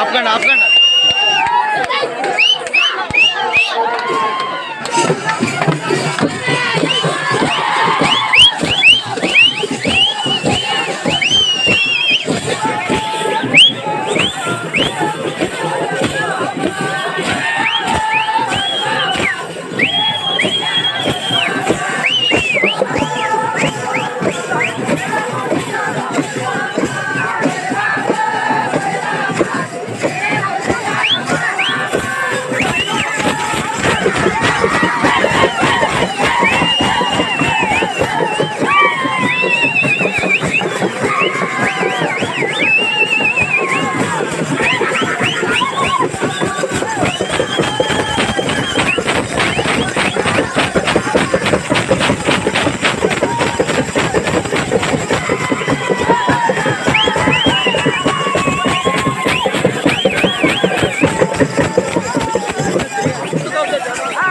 आप ना आप ना あ!